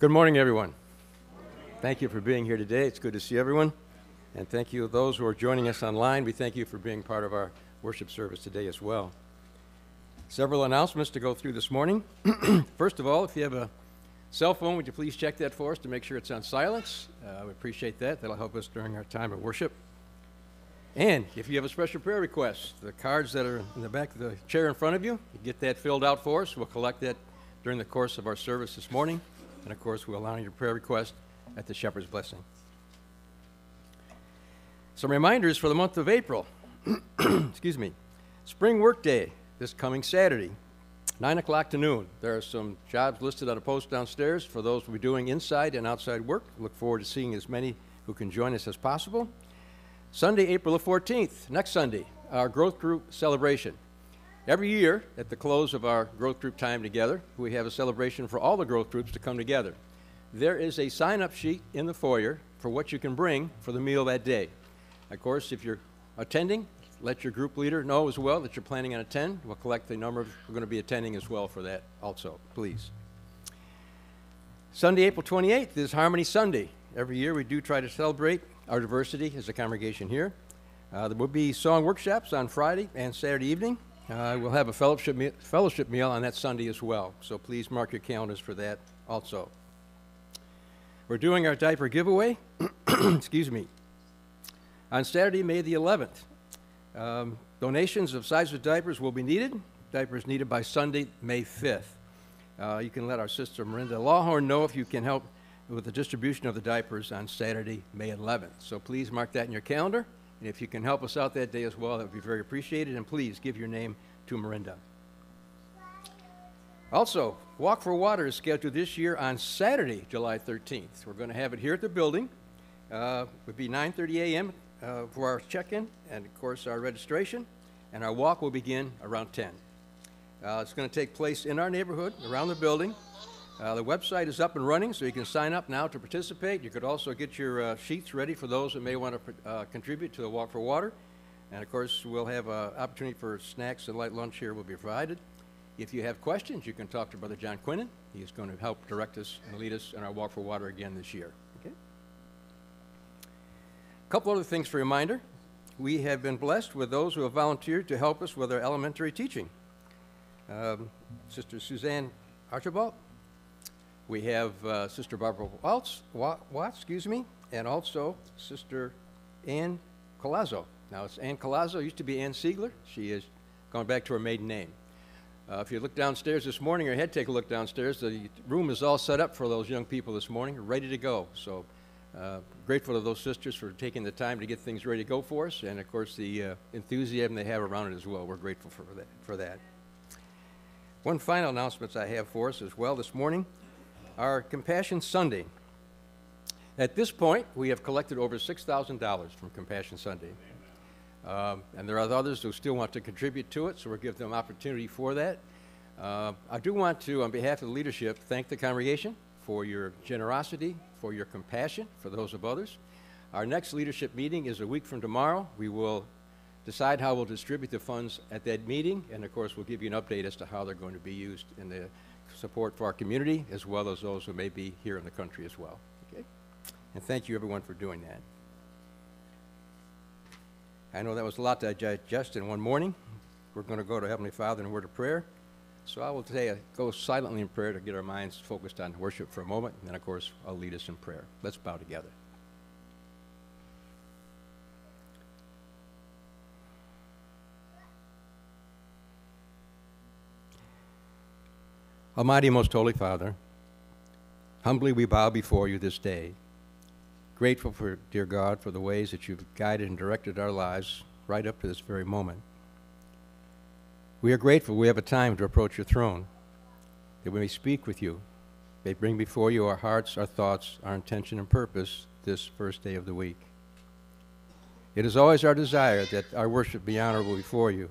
Good morning, everyone. Thank you for being here today. It's good to see everyone. And thank you those who are joining us online. We thank you for being part of our worship service today as well. Several announcements to go through this morning. First of all, if you have a cell phone, would you please check that for us to make sure it's on silence? Uh, we appreciate that. That'll help us during our time of worship. And if you have a special prayer request, the cards that are in the back of the chair in front of you, you get that filled out for us. We'll collect that during the course of our service this morning. And of course, we'll honor your prayer request at the Shepherd's Blessing. Some reminders for the month of April. Excuse me. Spring Work Day this coming Saturday, 9 o'clock to noon. There are some jobs listed on a post downstairs for those who will be doing inside and outside work. Look forward to seeing as many who can join us as possible. Sunday, April the 14th, next Sunday, our growth group celebration. Every year, at the close of our growth group time together, we have a celebration for all the growth groups to come together. There is a sign up sheet in the foyer for what you can bring for the meal that day. Of course, if you're attending, let your group leader know as well that you're planning on attend. We'll collect the number of who are going to be attending as well for that also, please. Sunday, April 28th is Harmony Sunday. Every year we do try to celebrate our diversity as a congregation here. Uh, there will be song workshops on Friday and Saturday evening. Uh, we'll have a fellowship, me- fellowship meal on that Sunday as well, so please mark your calendars for that also. We're doing our diaper giveaway, excuse me, on Saturday, May the 11th. Um, donations of sizes of diapers will be needed. Diapers needed by Sunday, May 5th. Uh, you can let our sister Miranda Lawhorn know if you can help with the distribution of the diapers on Saturday, May 11th. So please mark that in your calendar. And if you can help us out that day as well, that would be very appreciated. And please give your name to Miranda. Also, Walk for Water is scheduled this year on Saturday, July 13th. We're going to have it here at the building. Uh, it would be 9:30 a.m. Uh, for our check-in and, of course, our registration. And our walk will begin around 10. Uh, it's going to take place in our neighborhood, around the building. Uh, the website is up and running, so you can sign up now to participate. You could also get your uh, sheets ready for those that may want to uh, contribute to the Walk for Water. And of course, we'll have an opportunity for snacks and light lunch here will be provided. If you have questions, you can talk to Brother John Quinnen. is going to help direct us and lead us in our Walk for Water again this year. Okay? A couple other things for reminder. We have been blessed with those who have volunteered to help us with our elementary teaching. Um, Sister Suzanne Archibald, we have uh, Sister Barbara Waltz, Watts, excuse me, and also Sister Ann Colazzo. Now it's Ann Colazzo, used to be Ann Siegler. She has gone back to her maiden name. Uh, if you look downstairs this morning, or head take a look downstairs, the room is all set up for those young people this morning, ready to go. So uh, grateful to those sisters for taking the time to get things ready to go for us, and of course the uh, enthusiasm they have around it as well. We're grateful for that. For that. One final announcement I have for us as well this morning our Compassion Sunday. At this point, we have collected over $6,000 from Compassion Sunday. Um, and there are others who still want to contribute to it, so we'll give them opportunity for that. Uh, I do want to, on behalf of the leadership, thank the congregation for your generosity, for your compassion for those of others. Our next leadership meeting is a week from tomorrow. We will decide how we'll distribute the funds at that meeting, and of course, we'll give you an update as to how they're going to be used in the support for our community as well as those who may be here in the country as well. Okay? And thank you everyone for doing that. I know that was a lot to digest in one morning. We're going to go to Heavenly Father in a word of prayer. So I will today uh, go silently in prayer to get our minds focused on worship for a moment, and then, of course, I'll lead us in prayer. Let's bow together. Almighty, most holy Father, humbly we bow before you this day, grateful for, dear God, for the ways that you've guided and directed our lives right up to this very moment. We are grateful we have a time to approach your throne, that we may speak with you, may bring before you our hearts, our thoughts, our intention and purpose this first day of the week. It is always our desire that our worship be honorable before you,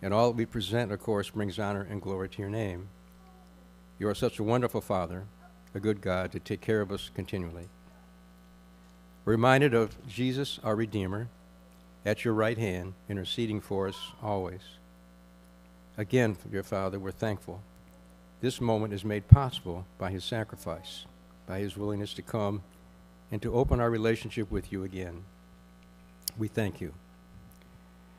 and all that we present, of course, brings honor and glory to your name. You are such a wonderful Father, a good God to take care of us continually. Reminded of Jesus, our Redeemer, at your right hand, interceding for us always. Again, dear Father, we're thankful. This moment is made possible by his sacrifice. by his willingness to come and to open our relationship with you again. We thank you.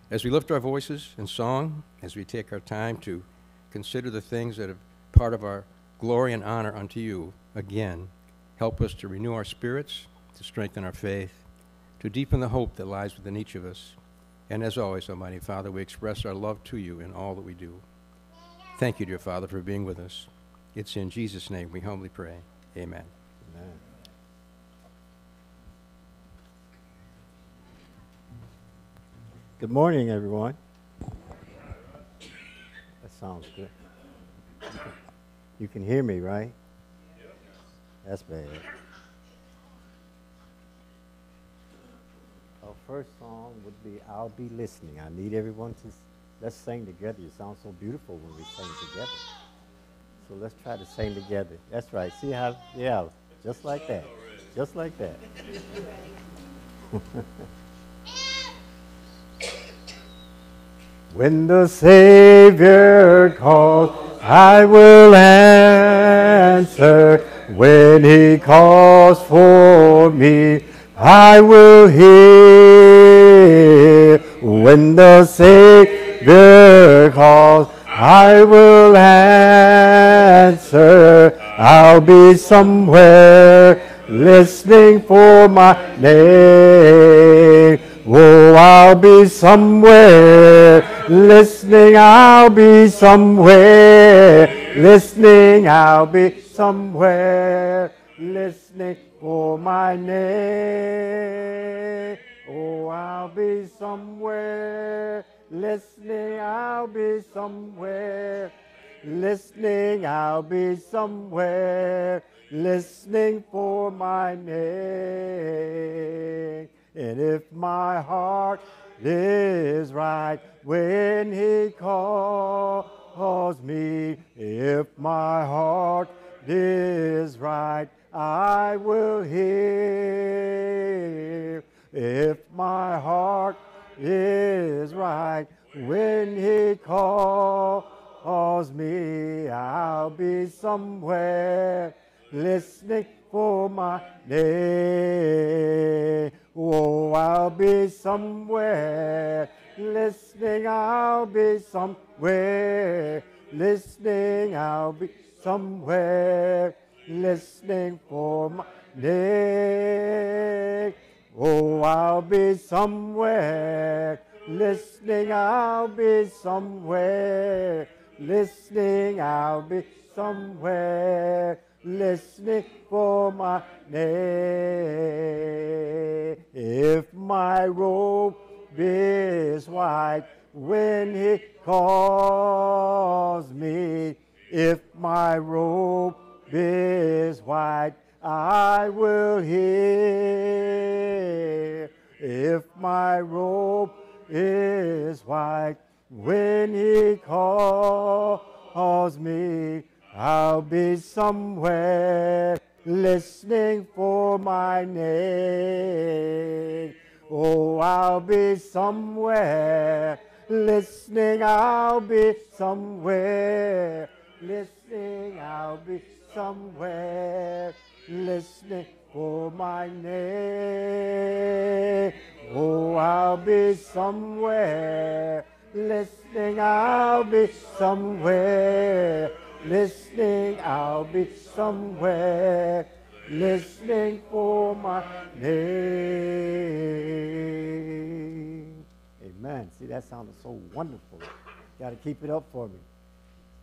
As we lift our voices in song, as we take our time to consider the things that are part of our glory and honor unto you, again, help us to renew our spirits, to strengthen our faith, to deepen the hope that lies within each of us. And as always, Almighty Father, we express our love to you in all that we do. Thank you, dear Father, for being with us. It's in Jesus' name we humbly pray. Amen. Amen. Good morning, everyone. That sounds good. You can hear me, right? That's bad. Our first song would be I'll Be Listening. I need everyone to, let's sing together. You sound so beautiful when we sing together. So let's try to sing together. That's right. See how, yeah, just like that. Just like that. when the Savior calls, I will answer. When he calls for me, I will hear. When the Savior calls, I will answer. I'll be somewhere listening for my name. Oh, I'll be somewhere listening. I'll be somewhere listening. I'll be somewhere listening for my name. Oh, I'll be somewhere listening. I'll be somewhere listening. I'll be somewhere listening for my name. And if my heart is right when he calls me, if my heart is right, I will hear. If my heart is right when he calls me, I'll be somewhere listening for my name. Oh, I'll be somewhere listening. I'll be somewhere listening. I'll be somewhere listening for my name. Oh, I'll be somewhere listening. I'll be somewhere listening. I'll be somewhere listening for my name. If my robe is white when he calls me, if my robe is white, I will hear. If my robe is white when he calls me, I'll be somewhere listening for my name. Oh, I'll be somewhere listening. I'll be somewhere listening. I'll be somewhere listening for my name. Oh, I'll be somewhere listening. I'll be somewhere listening. I'll be somewhere listening for my name. Amen. See, that sounded so wonderful. Got to keep it up for me.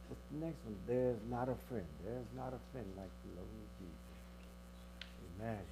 What's the next one? There's not a friend. There's not a friend like the Lord Jesus. Amen.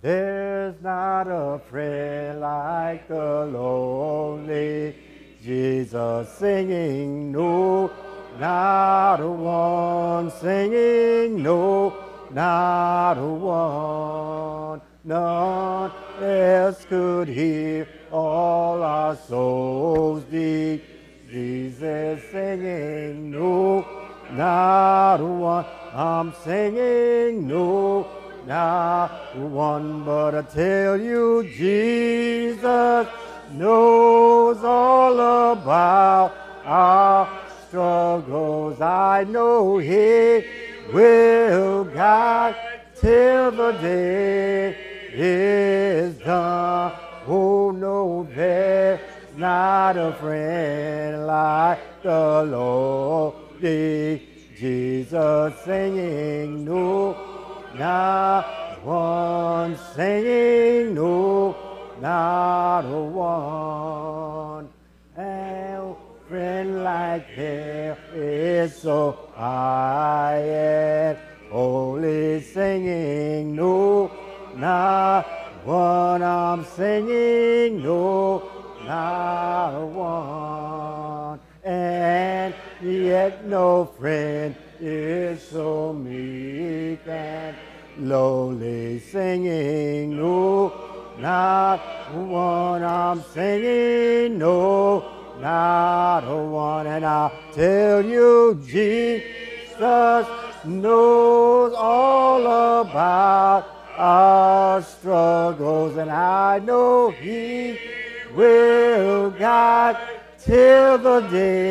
There's not a friend like the lonely Jesus singing, no, not a one singing, no, not a one. None else could hear all our souls deep. Jesus singing, no, not a one. I'm singing, no, not a one. But I tell you, Jesus knows all about our struggles. I know He will guide till the day is done. Oh no, there's not a friend like the Lord. Jesus singing, no, not one singing, no, not a one. And friend like there is so high and holy singing, no, not one. I'm singing, no, not one. And yet no friend is so meek and lowly singing, no, not one. I'm singing, no, not a one. And I'll tell you, Jesus knows all about our struggles, and I know He will guide till the day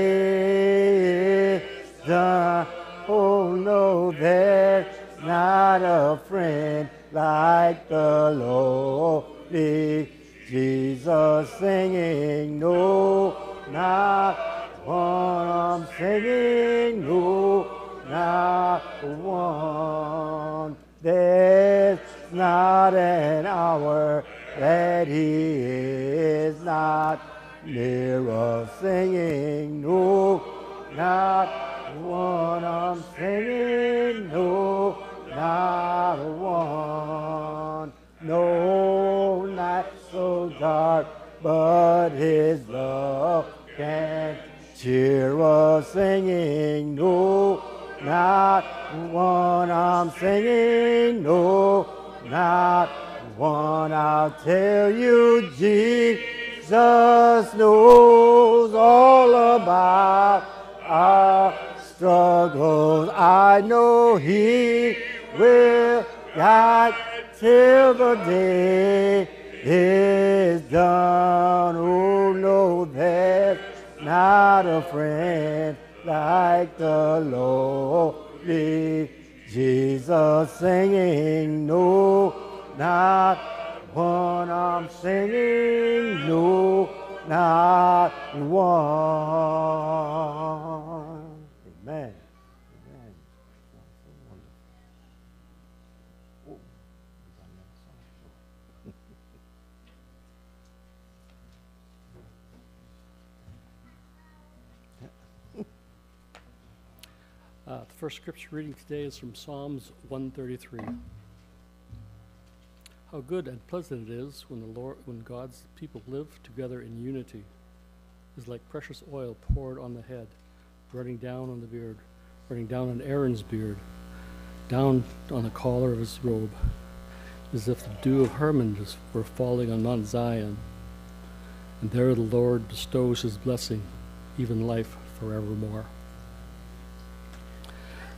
is done. Oh no, there's not a friend like the lowly Jesus singing. No, not one. I'm singing. No, not one. There's not an hour that he is not near us singing. No, not one. I'm singing. No, not one. No night so dark, but his love can cheer us singing. No, not one. I'm singing. No, not one. I'll tell you, Jesus knows all about our struggles. I know He will guide till the day is done. Oh no, there's not a friend like the lowly Jesus singing. No, not one. I'm singing. No, not one. Amen. Amen. So wonderful. Oh, we got another song. Uh, The first scripture reading today is from Psalms 133. How good and pleasant it is when the Lord, when God's people live together in unity. It is like precious oil poured on the head, running down on the beard, running down on Aaron's beard, down on the collar of his robe, as if the dew of Hermon were falling on Mount Zion. And there the Lord bestows his blessing, even life forevermore.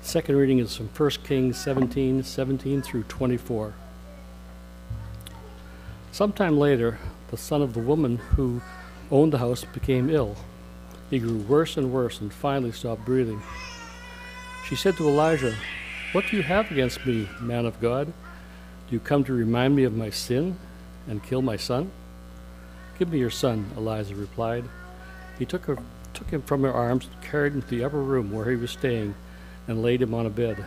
Second reading is from 1 Kings 17, 17 through 24. Sometime later, the son of the woman who owned the house became ill. He grew worse and worse and finally stopped breathing. She said to Elijah, What do you have against me, man of God? Do you come to remind me of my sin and kill my son? Give me your son, Elijah replied. He took, her, took him from her arms, and carried him to the upper room where he was staying, and laid him on a bed.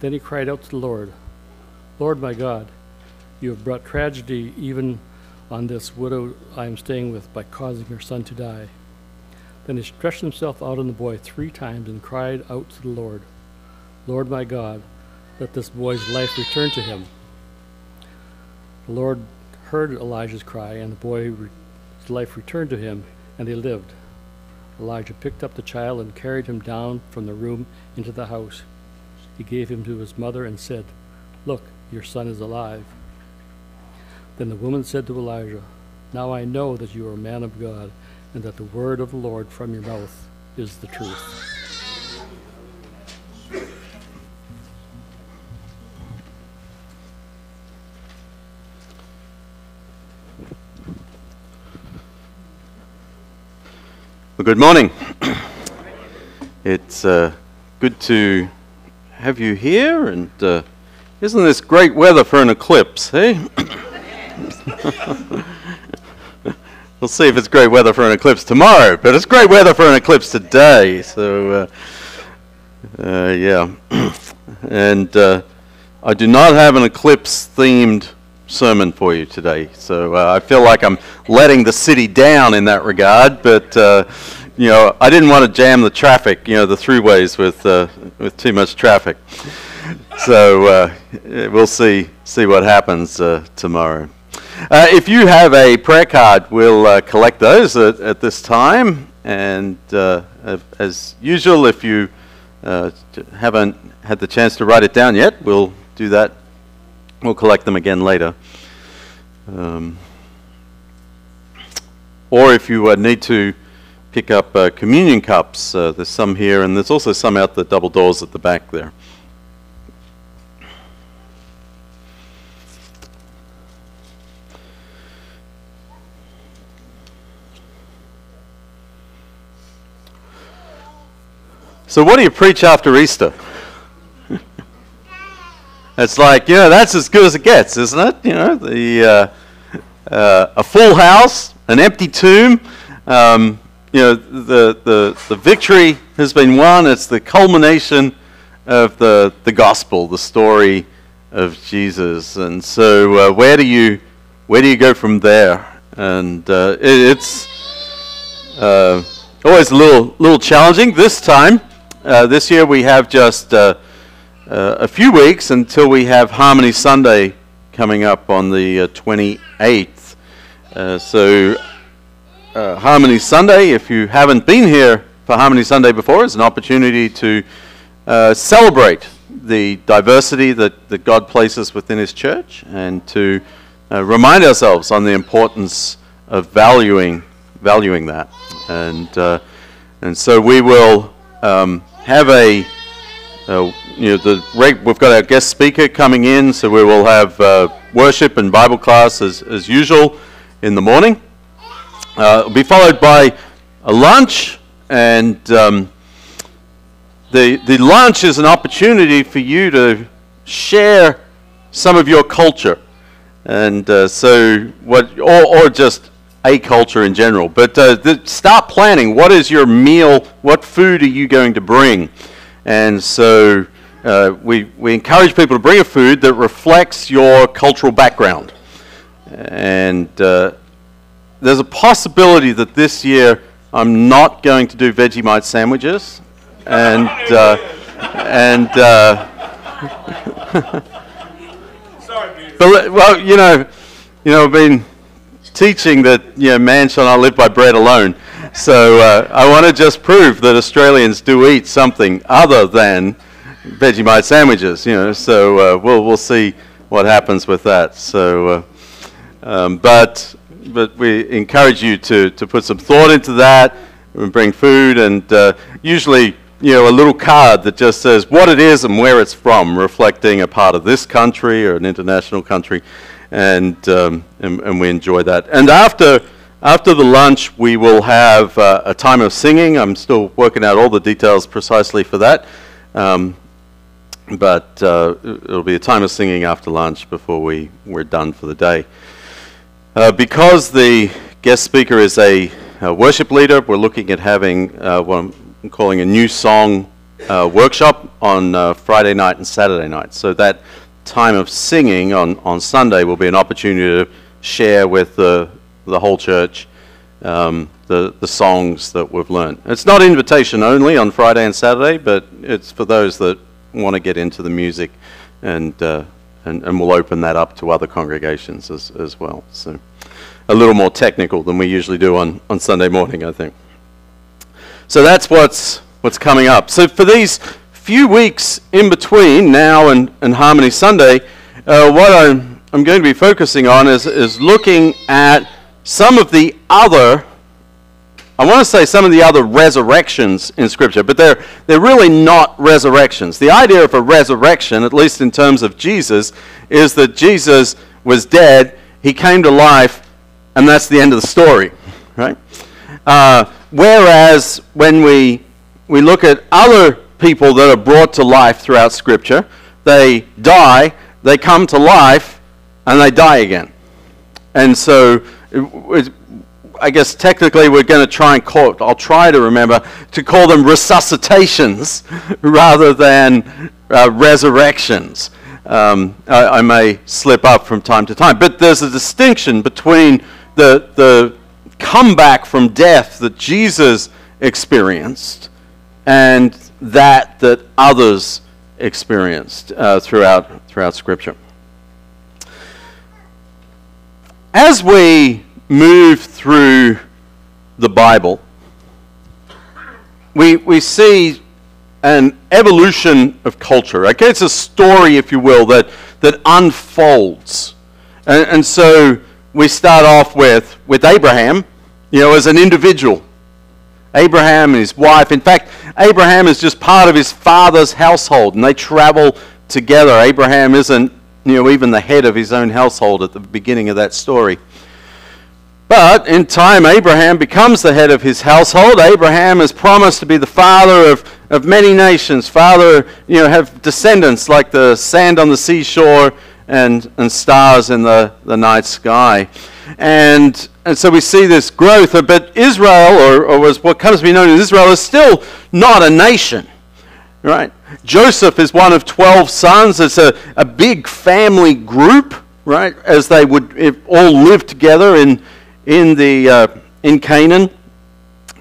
Then he cried out to the Lord, Lord my God, you have brought tragedy even on this widow I am staying with by causing her son to die. Then he stretched himself out on the boy three times and cried out to the Lord, Lord my God, let this boy's life return to him. The Lord heard Elijah's cry, and the boy's life returned to him, and he lived. Elijah picked up the child and carried him down from the room into the house. He gave him to his mother and said, Look, your son is alive. Then the woman said to Elijah, Now I know that you are a man of God, and that the word of the Lord from your mouth is the truth. Good morning. It's uh, good to have you here. And uh, isn't this great weather for an eclipse, hey? we'll see if it's great weather for an eclipse tomorrow, but it's great weather for an eclipse today. So, uh, uh, yeah. and uh, I do not have an eclipse themed sermon for you today. So uh, I feel like I'm letting the city down in that regard, but uh, you know, I didn't want to jam the traffic, you know, the throughways with uh, with too much traffic. So uh, we'll see see what happens uh, tomorrow. Uh, if you have a prayer card, we'll collect those at, at, this time. And as usual, if you haven't had the chance to write it down yet, we'll do that We'll collect them again later. Um, or if you uh, need to pick up uh, communion cups, uh, there's some here, and there's also some out the double doors at the back there. So, what do you preach after Easter? It's like, you know, that's as good as it gets, isn't it? You know, the, uh, uh, a full house, an empty tomb. Um, you know, the, the, the victory has been won. It's the culmination of the, the gospel, the story of Jesus. And so, uh, where do you where do you go from there? And uh, it, it's uh, always a little little challenging. This time, uh, this year, we have just uh, uh, a few weeks until we have Harmony Sunday coming up on the uh, 28th. Uh, so, uh, Harmony Sunday, if you haven't been here for Harmony Sunday before, is an opportunity to uh, celebrate the diversity that, that God places within His church and to uh, remind ourselves on the importance of valuing, valuing that. And, and so we will um, have a uh, you know, the we've got our guest speaker coming in, so we will have uh, worship and Bible class as, as usual in the morning. Uh, it'll be followed by a lunch, and um, the, the lunch is an opportunity for you to share some of your culture. And uh, so, what, or, or just a culture in general. But uh, the, start planning. What is your meal? What food are you going to bring? And so uh, we, we encourage people to bring a food that reflects your cultural background. And uh, there's a possibility that this year I'm not going to do Vegemite sandwiches. And, uh, and, uh, but, well, you know, you know, I've been teaching that, you know, man shall not live by bread alone. So uh, I want to just prove that Australians do eat something other than Vegemite sandwiches. You know, so uh, we'll we'll see what happens with that. So, uh, um, but but we encourage you to to put some thought into that and bring food and uh, usually you know, a little card that just says what it is and where it's from, reflecting a part of this country or an international country, and um, and, and, we enjoy that. And after after the lunch, we will have uh, a time of singing. I'm still working out all the details precisely for that. Um, but uh, it'll be a time of singing after lunch before we, we're done for the day. Uh, because the guest speaker is a, a, worship leader, we're looking at having uh, what I'm calling a new song uh, workshop on uh, Friday night and Saturday night. So that time of singing on, on Sunday will be an opportunity to share with the the whole church um, the, the songs that we've learned. It's not invitation only on Friday and Saturday, but it's for those that want to get into the music, and, uh, and, and we'll open that up to other congregations as, as well. So a little more technical than we usually do on, on Sunday morning, I think. So that's what's, what's coming up. So for these few weeks in between now and, and Harmony Sunday, uh, what I'm, I'm going to be focusing on is, is looking at some of the other, I want to say some of the other resurrections in Scripture, but they're, they're really not resurrections. The idea of a resurrection, at least in terms of Jesus, is that Jesus was dead, he came to life, and that's the end of the story, right? Uh, whereas when we, we look at other people that are brought to life throughout Scripture. They die, they come to life, and they die again. And so, I guess technically we're going to try and call I'll try to remember to call them resuscitations rather than uh, resurrections. Um, I, I, may slip up from time to time, but there's a distinction between the, the comeback from death that Jesus experienced and that that others experienced uh, throughout, throughout Scripture. As we move through the Bible, we, we see an evolution of culture. Okay, it's a story, if you will, that, that unfolds. And, and so we start off with, with Abraham, you know, as an individual. Abraham and his wife. In fact, Abraham is just part of his father's household, and they travel together. Abraham isn't, you know, even the head of his own household at the beginning of that story. But in time, Abraham becomes the head of his household. Abraham is promised to be the father of, of many nations, father, you know, have descendants like the sand on the seashore and, and stars in the, the night sky. And, and so we see this growth. But Israel, or, or what comes to be known as Israel, is still not a nation. Right? Joseph is one of 12 sons. It's a, a big family group, right? As they would all live together in in, the, uh, in Canaan.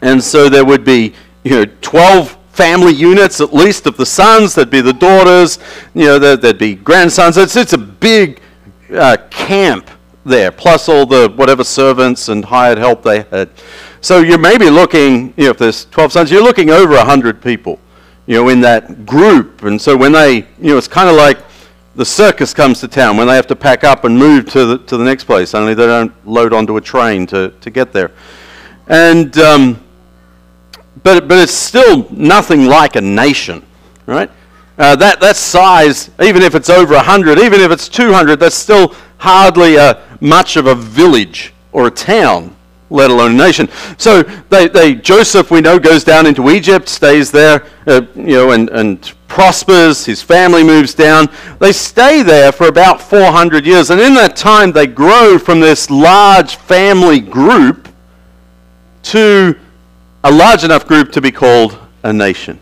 And so there would be you know, 12 family units at least of the sons, there'd be the daughters, you know, there'd, there'd be grandsons. It's, it's a big uh, camp there, plus all the whatever servants and hired help they had. So you're maybe looking, you know, if there's 12 sons, you're looking over 100 people, you know, in that group. And so when they, you know, it's kind of like the circus comes to town when they have to pack up and move to the, to the next place, only they don't load onto a train to, to get there. And, um, but, but it's still nothing like a nation, right? Uh, that, that size, even if it's over 100, even if it's 200, that's still hardly a, much of a village or a town let alone a nation. So they, they, Joseph, we know, goes down into Egypt, stays there, uh, you know, and, and prospers. His family moves down. They stay there for about 400 years. And in that time, they grow from this large family group to a large enough group to be called a nation.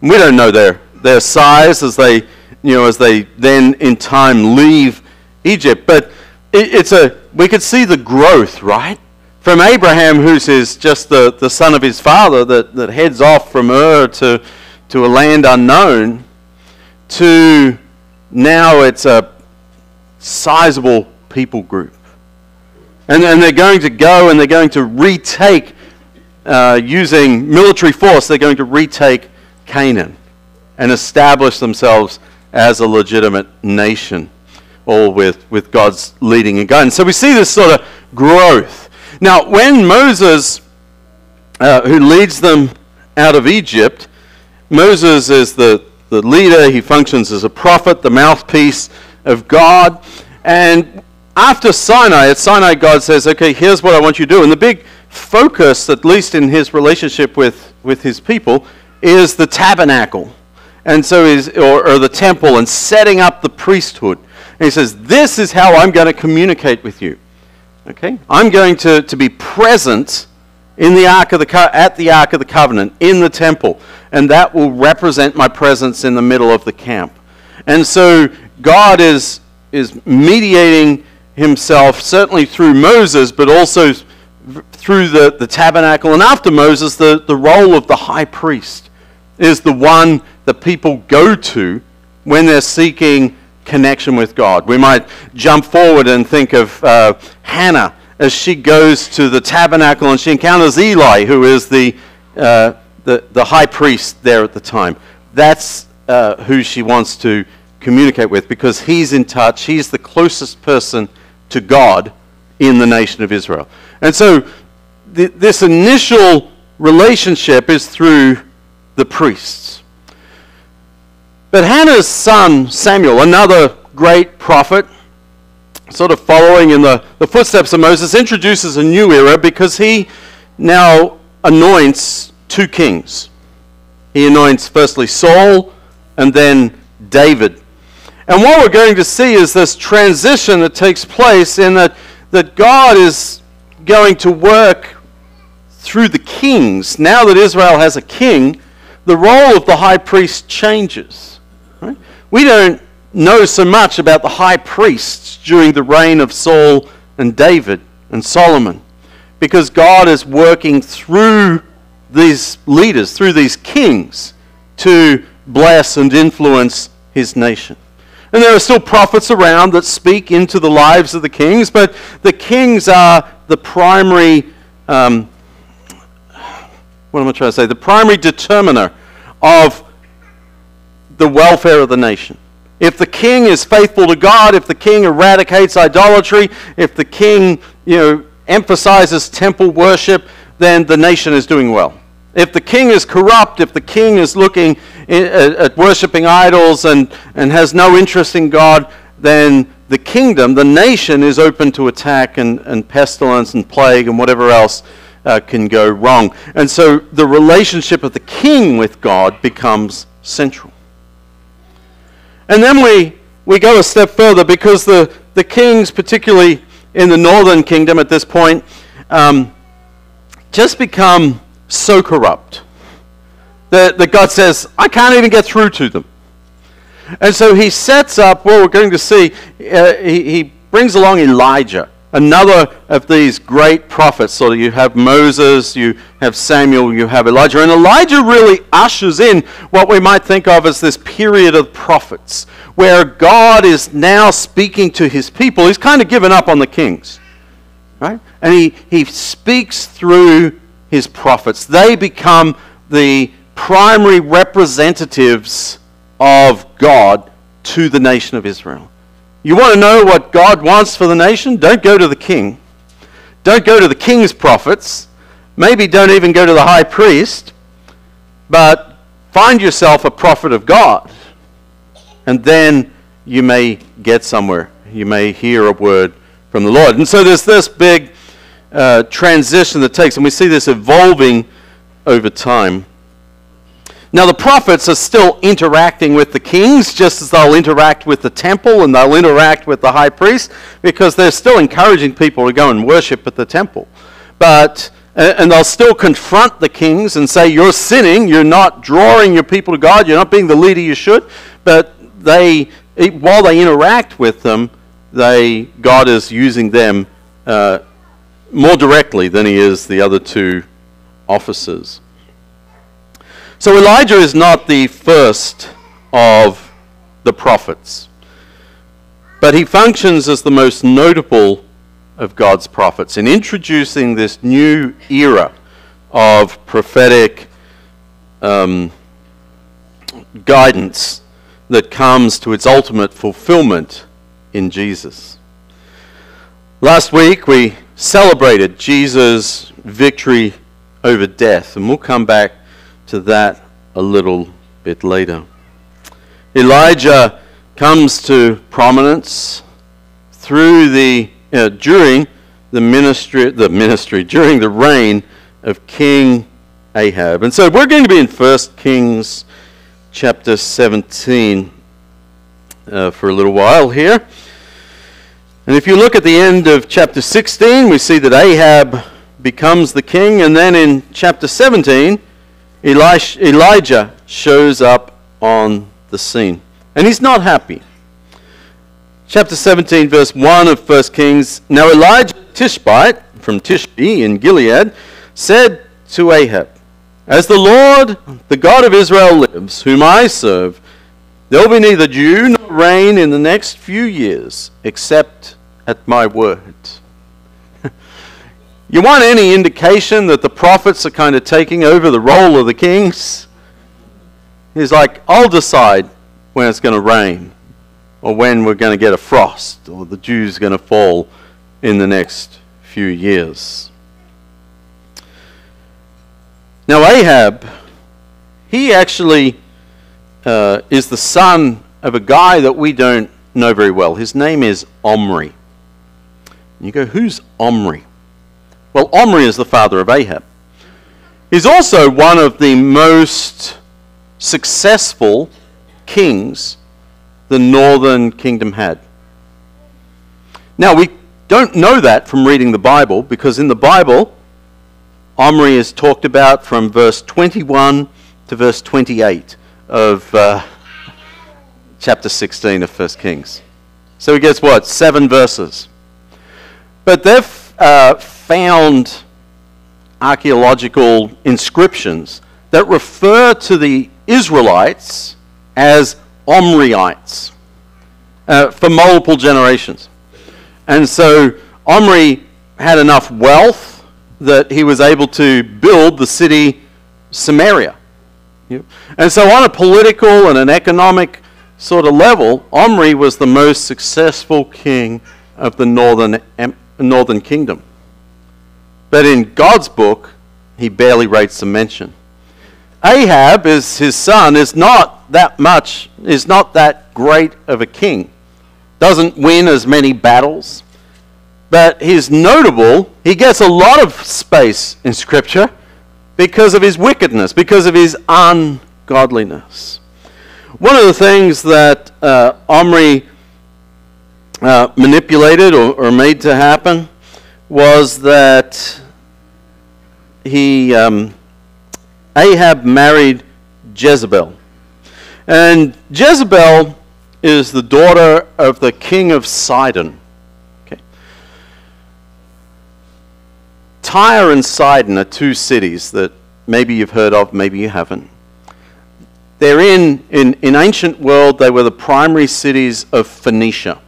We don't know their, their size as they, you know, as they then in time leave Egypt. But it, it's a, we could see the growth, right? From Abraham, who's his, just the, the son of his father that, that heads off from Ur to, to a land unknown, to now it's a sizable people group. And, and they're going to go and they're going to retake, uh, using military force, they're going to retake Canaan and establish themselves as a legitimate nation, all with, with God's leading and guidance. So we see this sort of growth now, when Moses, uh, who leads them out of Egypt, Moses is the, the leader, he functions as a prophet, the mouthpiece of God. And after Sinai, at Sinai, God says, okay, here's what I want you to do. And the big focus, at least in his relationship with, with his people, is the tabernacle. And so is, or, or the temple and setting up the priesthood. And he says, This is how I'm going to communicate with you. Okay? I'm going to, to be present in the ark of the Co- at the ark of the covenant in the temple and that will represent my presence in the middle of the camp and so god is is mediating himself certainly through moses but also through the, the tabernacle and after moses the, the role of the high priest is the one that people go to when they're seeking connection with God. We might jump forward and think of uh, Hannah as she goes to the tabernacle and she encounters Eli, who is the, uh, the, the, high priest there at the time. That's uh, who she wants to communicate with because he's in touch. He's the closest person to God in the nation of Israel. And so th- this initial relationship is through the priests. But Hannah's son, Samuel, another great prophet, sort of following in the, the footsteps of Moses, introduces a new era because he now anoints two kings. He anoints firstly Saul and then David. And what we're going to see is this transition that takes place in that, that God is going to work through the kings. Now that Israel has a king, the role of the high priest changes. Right? We don't know so much about the high priests during the reign of Saul and David and Solomon because God is working through these leaders, through these kings, to bless and influence his nation. And there are still prophets around that speak into the lives of the kings, but the kings are the primary, um, what am I trying to say? The primary determiner of the welfare of the nation. If the king is faithful to God, if the king eradicates idolatry, if the king, you know, emphasizes temple worship, then the nation is doing well. If the king is corrupt, if the king is looking at worshiping idols and, and has no interest in God, then the kingdom, the nation, is open to attack and, and pestilence and plague and whatever else uh, can go wrong. And so the relationship of the king with God becomes central. And then we, we go a step further because the, the kings, particularly in the northern kingdom at this point, um, just become so corrupt that, that God says, I can't even get through to them. And so he sets up, well, we're going to see, uh, he, he brings along Elijah, another of these great prophets. So you have Moses, you have Samuel, you have Elijah. And Elijah really ushers in what we might think of as this period of prophets, where God is now speaking to his people. He's kind of given up on the kings, right? And he, he speaks through his prophets. They become the primary representatives of God to the nation of Israel. You want to know what God wants for the nation? Don't go to the king. Don't go to the king's prophets. Maybe don't even go to the high priest. But find yourself a prophet of God. And then you may get somewhere. You may hear a word from the Lord. And so there's this big uh, transition that takes, and we see this evolving over time. Now, the prophets are still interacting with the kings, just as they'll interact with the temple and they'll interact with the high priest, because they're still encouraging people to go and worship at the temple. But and they'll still confront the kings and say, You're sinning, you're not drawing your people to God, you're not being the leader you should. But they, while they interact with them, they, God is using them uh, more directly than he is the other two officers. So Elijah is not the first of the prophets, but he functions as the most notable of God's prophets in introducing this new era of prophetic um, guidance that comes to its ultimate fulfillment in Jesus. Last week we celebrated Jesus' victory over death, and we'll come back to that a little bit later. Elijah comes to prominence through the uh, during the ministry the ministry during the reign of King Ahab. And so we're going to be in 1 Kings chapter 17 uh, for a little while here. And if you look at the end of chapter 16, we see that Ahab becomes the king, and then in chapter 17, Elijah shows up on the scene. And he's not happy. Chapter 17, verse 1 of 1 Kings Now Elijah Tishbite from Tishbe in Gilead said to Ahab, As the Lord, the God of Israel, lives, whom I serve, there will be neither dew nor rain in the next few years, except at my word. You want any indication that the prophets are kind of taking over the role of the kings? He's like, I'll decide when it's going to rain, or when we're going to get a frost, or the dew's going to fall in the next few years. Now, Ahab, he actually uh, is the son of a guy that we don't know very well. His name is Omri. And you go, who's Omri? Well, Omri is the father of Ahab. He's also one of the most successful kings the northern kingdom had. Now, we don't know that from reading the Bible because in the Bible, Omri is talked about from verse 21 to verse 28 of uh, chapter 16 of 1 Kings. So he gets what? Seven verses. But they've uh, found archaeological inscriptions that refer to the Israelites as Omriites uh, for multiple generations. And so Omri had enough wealth that he was able to build the city Samaria. And so, on a political and an economic sort of level, Omri was the most successful king of the northern, northern kingdom. But in God's book, he barely rates a mention. Ahab is his son is not that much is not that great of a king. Doesn't win as many battles. But he's notable. He gets a lot of space in scripture because of his wickedness, because of his ungodliness. One of the things that uh, Omri uh, manipulated or, or, made to happen was that he um, Ahab married Jezebel. And Jezebel is the daughter of the king of Sidon. Okay. Tyre and Sidon are two cities that maybe you've heard of, maybe you haven't. They're in, in, in ancient world, they were the primary cities of Phoenicia.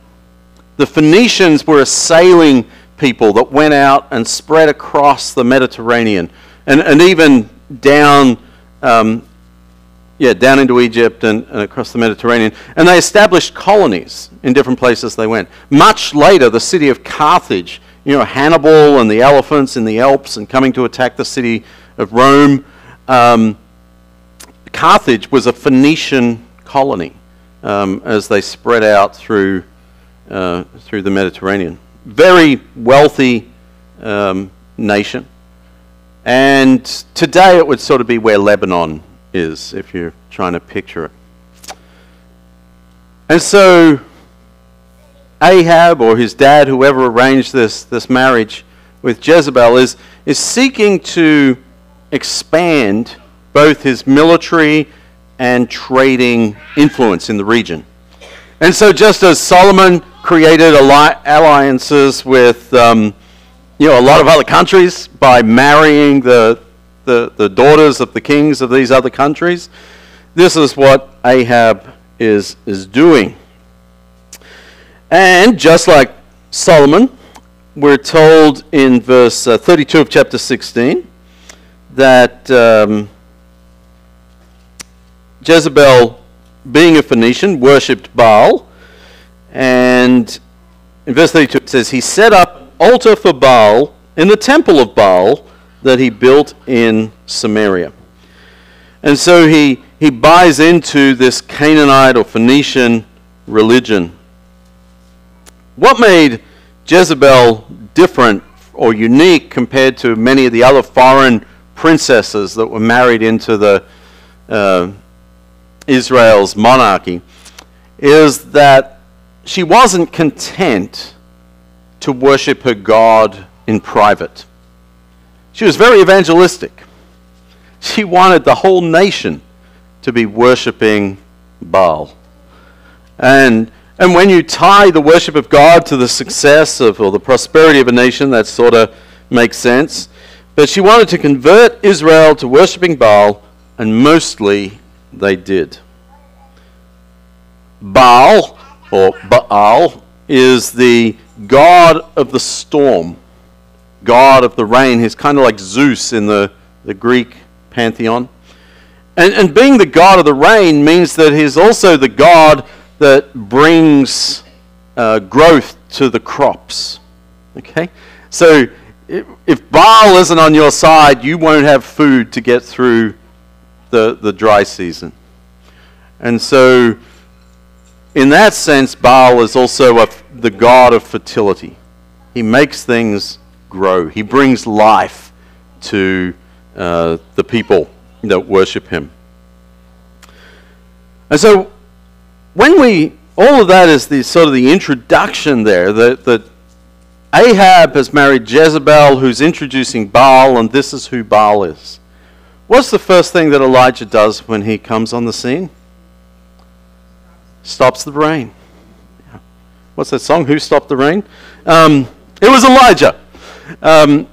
The Phoenicians were a sailing people that went out and spread across the Mediterranean and, and even down, um, yeah, down into Egypt and, and across the Mediterranean. And they established colonies in different places they went. Much later, the city of Carthage, you know, Hannibal and the elephants in the Alps and coming to attack the city of Rome. Um, Carthage was a Phoenician colony um, as they spread out through, uh, through the Mediterranean. Very wealthy um, nation. And today it would sort of be where Lebanon is, if you're trying to picture it. And so Ahab or his dad, whoever arranged this, this marriage with Jezebel, is, is seeking to expand both his military and trading influence in the region. And so, just as Solomon created alliances with um, you know, a lot of other countries by marrying the, the, the daughters of the kings of these other countries. This is what Ahab is, is doing. And just like Solomon, we're told in verse uh, 32 of chapter 16 that um, Jezebel, being a Phoenician, worshipped Baal. And in verse 32 it says, He set up altar for Baal in the temple of Baal that he built in Samaria. And so he, he buys into this Canaanite or Phoenician religion. What made Jezebel different or unique compared to many of the other foreign princesses that were married into the uh, Israel's monarchy is that she wasn't content to worship her God in private. She was very evangelistic. She wanted the whole nation to be worshiping Baal. And, and when you tie the worship of God to the success of or the prosperity of a nation, that sort of makes sense. But she wanted to convert Israel to worshiping Baal, and mostly they did. Baal, or Baal, is the god of the storm, god of the rain. He's kind of like Zeus in the, the Greek pantheon. And, and being the god of the rain means that he's also the god that brings uh, growth to the crops. Okay? So if, Baal isn't on your side, you won't have food to get through the, the dry season. And so in that sense, Baal is also a, the god of fertility. He makes things grow, he brings life to uh, the people that worship him. And so when we, all of that is the sort of the introduction there, that, that Ahab has married Jezebel, who's introducing Baal, and this is who Baal is. What's the first thing that Elijah does when he comes on the scene? Stops the rain. What's that song? Who stopped the rain? Um, it was Elijah. Um,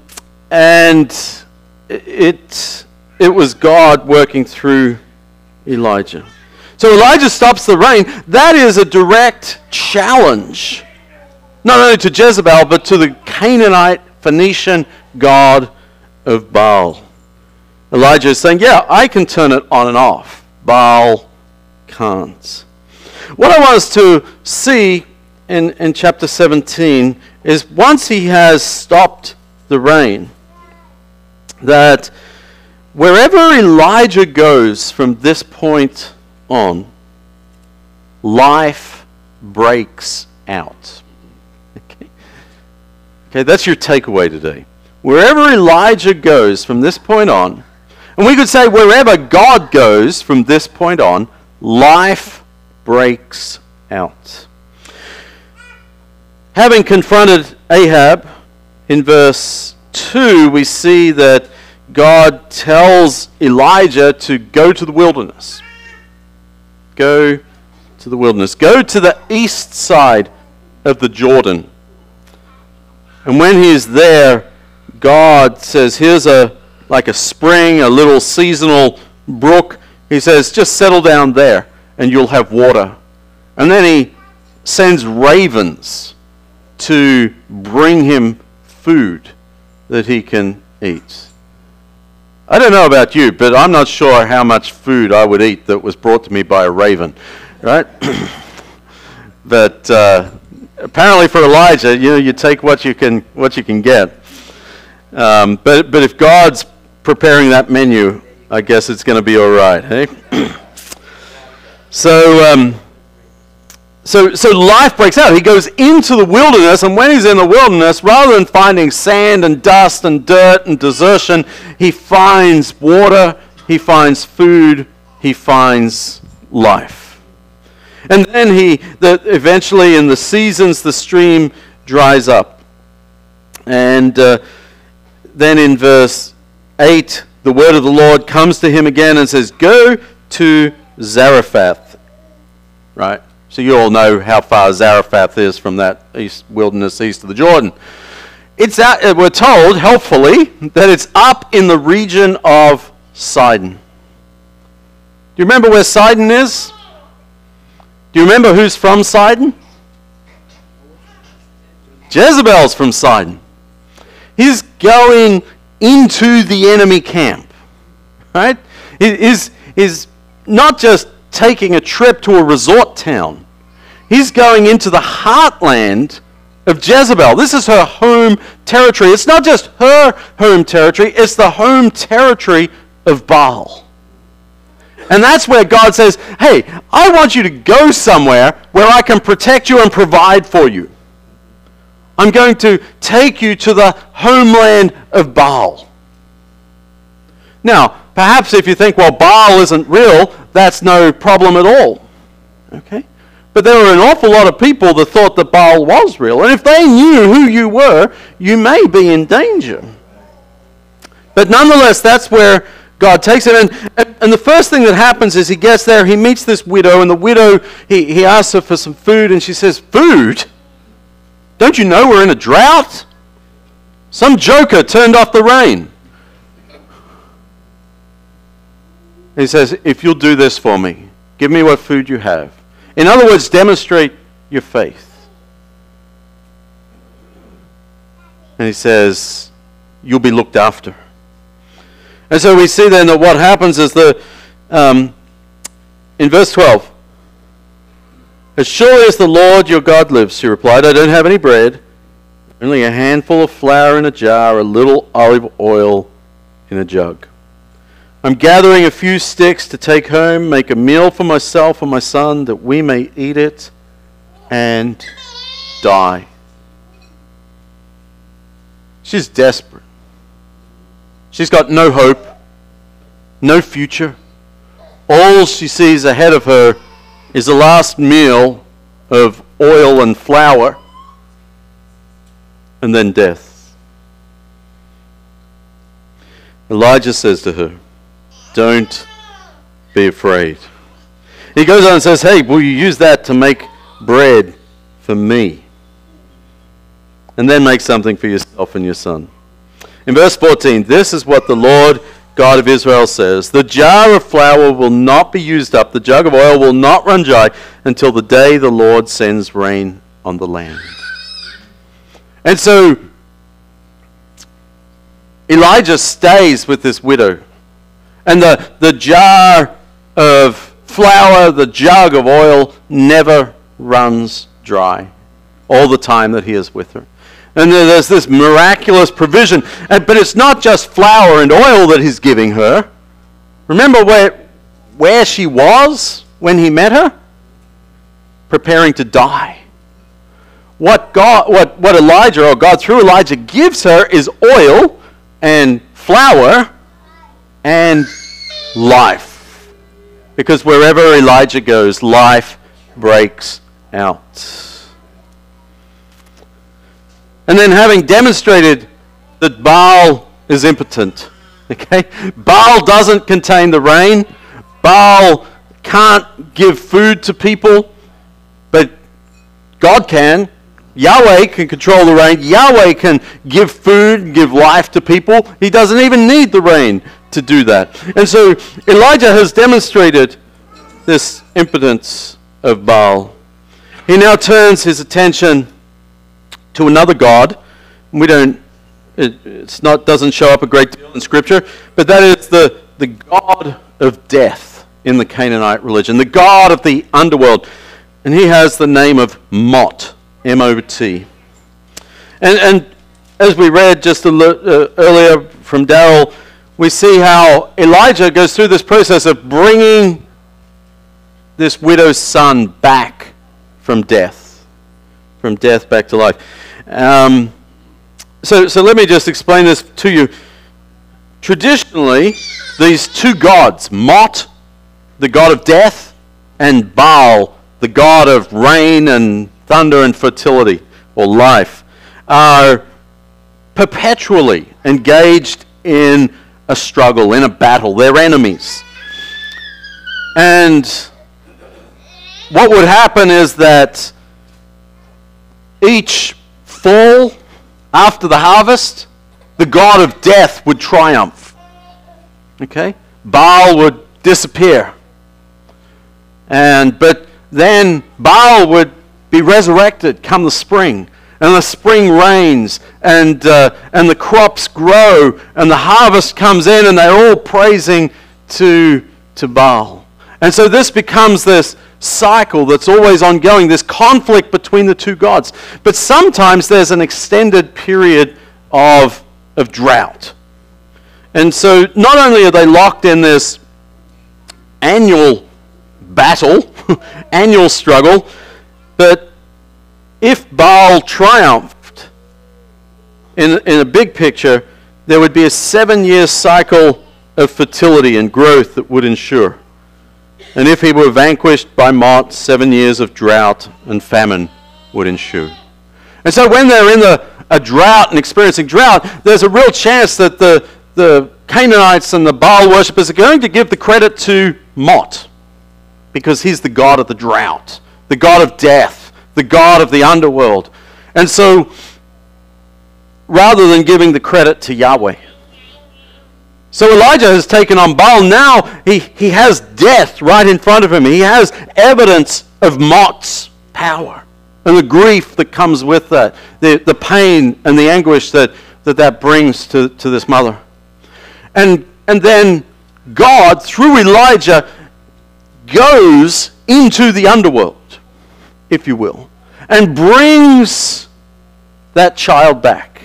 and it, it was God working through Elijah. So Elijah stops the rain. That is a direct challenge, not only to Jezebel, but to the Canaanite Phoenician god of Baal. Elijah is saying, Yeah, I can turn it on and off. Baal can't. What I want us to see in, in chapter 17 is once he has stopped the rain, that wherever Elijah goes from this point on, life breaks out. Okay, okay that's your takeaway today. Wherever Elijah goes from this point on, and we could say wherever God goes from this point on, life breaks out. Having confronted Ahab in verse 2, we see that God tells Elijah to go to the wilderness. Go to the wilderness. Go to the east side of the Jordan. And when he is there, God says, Here's a like a spring, a little seasonal brook. He says, just settle down there and you'll have water. And then he sends ravens to bring him food that he can eat. I don't know about you, but I'm not sure how much food I would eat that was brought to me by a raven, right? but uh, apparently for Elijah, you know, you take what you can what you can get. Um, but but if God's preparing that menu, I guess it's going to be all right, hey? so, um, so, so life breaks out. He goes into the wilderness, and when he's in the wilderness, rather than finding sand and dust and dirt and desertion, he finds water, he finds food, he finds life. And then he, the, eventually in the seasons, the stream dries up. And uh, then in verse 8, the word of the Lord comes to him again and says, Go to Zarephath. Right? So you all know how far Zarephath is from that east wilderness east of the Jordan. It's uh, we're told, helpfully, that it's up in the region of Sidon. Do you remember where Sidon is? Do you remember who's from Sidon? Jezebel's from Sidon. He's going into the enemy camp. Right? Is, is not just taking a trip to a resort town. He's going into the heartland of Jezebel. This is her home territory. It's not just her home territory, it's the home territory of Baal. And that's where God says, Hey, I want you to go somewhere where I can protect you and provide for you. I'm going to take you to the homeland of Baal. Now, perhaps if you think, well, Baal isn't real, that's no problem at all. Okay? But there were an awful lot of people that thought that Baal was real. And if they knew who you were, you may be in danger. But nonetheless, that's where God takes him. And, and the first thing that happens is he gets there, he meets this widow, and the widow, he, he asks her for some food, and she says, Food? Don't you know we're in a drought? Some joker turned off the rain. He says, If you'll do this for me, give me what food you have. In other words, demonstrate your faith. And he says, You'll be looked after. And so we see then that what happens is the, um, in verse 12, as surely as the Lord your God lives, he replied, I don't have any bread, only a handful of flour in a jar, a little olive oil in a jug. I'm gathering a few sticks to take home, make a meal for myself and my son, that we may eat it and die. She's desperate. She's got no hope, no future. All she sees ahead of her is the last meal of oil and flour, and then death. Elijah says to her, Don't be afraid. He goes on and says, Hey, will you use that to make bread for me? And then make something for yourself and your son. In verse 14, this is what the Lord God of Israel says The jar of flour will not be used up, the jug of oil will not run dry until the day the Lord sends rain on the land. And so Elijah stays with this widow. And the, the jar of flour, the jug of oil, never runs dry all the time that he is with her. And there's this miraculous provision. But it's not just flour and oil that he's giving her. Remember where, where she was when he met her? Preparing to die. What, God, what, what Elijah, or God through Elijah, gives her is oil and flour and life. Because wherever Elijah goes, life breaks out. And then having demonstrated that Baal is impotent, okay? Baal doesn't contain the rain. Baal can't give food to people, but God can. Yahweh can control the rain. Yahweh can give food, give life to people. He doesn't even need the rain to do that. And so Elijah has demonstrated this impotence of Baal. He now turns his attention to another god. We don't, it, it's not, doesn't show up a great deal in Scripture, but that is the, the god of death in the Canaanite religion, the god of the underworld. And he has the name of Mot, M O T. And, and as we read just a uh, earlier from Daryl, we see how Elijah goes through this process of bringing this widow's son back from death, from death back to life. Um, so, so let me just explain this to you. Traditionally, these two gods, Mot, the god of death, and Baal, the god of rain and thunder and fertility or life, are perpetually engaged in a struggle, in a battle. They're enemies. And what would happen is that each fall, after the harvest, the god of death would triumph. Okay? Baal would disappear. And but then Baal would be resurrected come the spring. And the spring rains, and, uh, and the crops grow, and the harvest comes in, and they're all praising to, to Baal. And so this becomes this cycle that's always ongoing, this conflict between the two gods. But sometimes there's an extended period of, of drought. And so not only are they locked in this annual battle, annual struggle, but if Baal triumphed in, in a big picture, there would be a seven year cycle of fertility and growth that would ensure. And if he were vanquished by Mot, seven years of drought and famine would ensue. And so when they're in the, a drought and experiencing drought, there's a real chance that the, the Canaanites and the Baal worshippers are going to give the credit to Mot because he's the god of the drought, the god of death, the god of the underworld. And so rather than giving the credit to Yahweh, so Elijah has taken on Baal. Now he, he has death right in front of him. He has evidence of Mot's power and the grief that comes with that, the, the pain and the anguish that that, that brings to, to this mother. And, and then God, through Elijah, goes into the underworld, if you will, and brings that child back,